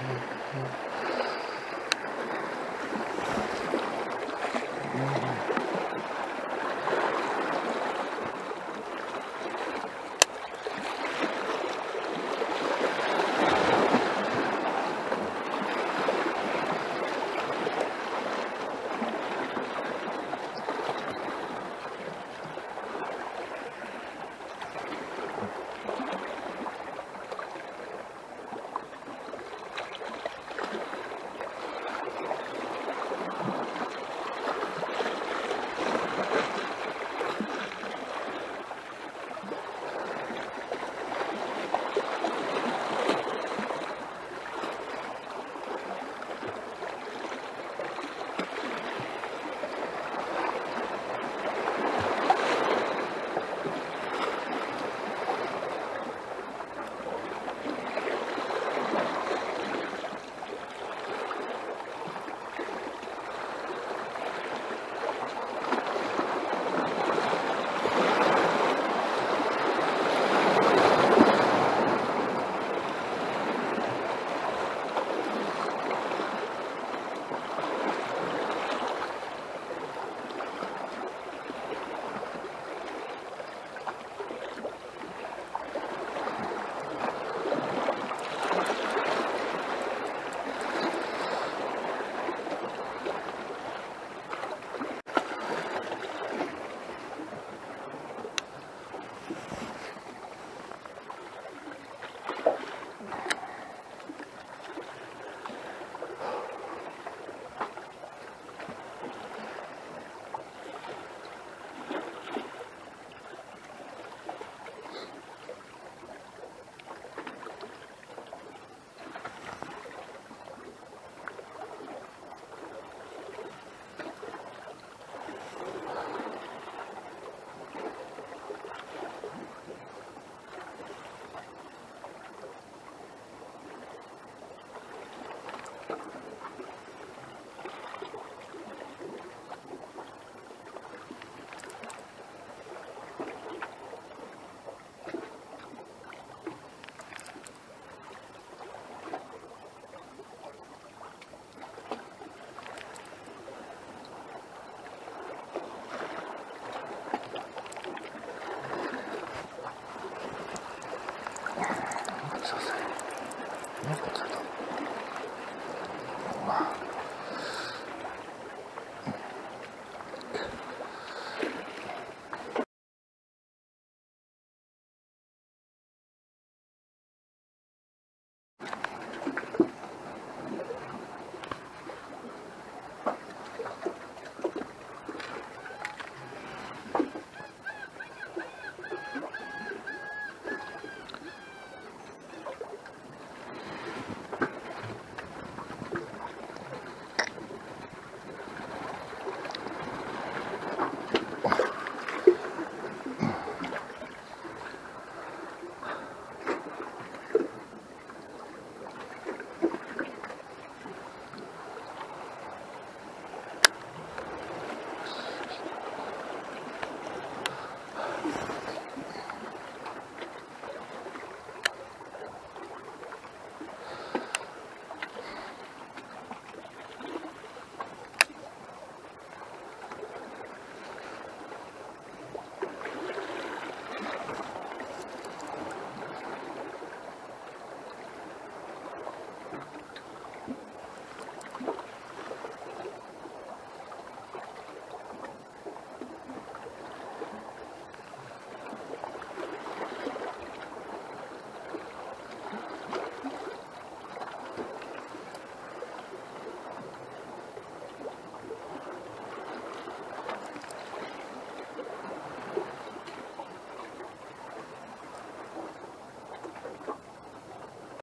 なんかさなんかさ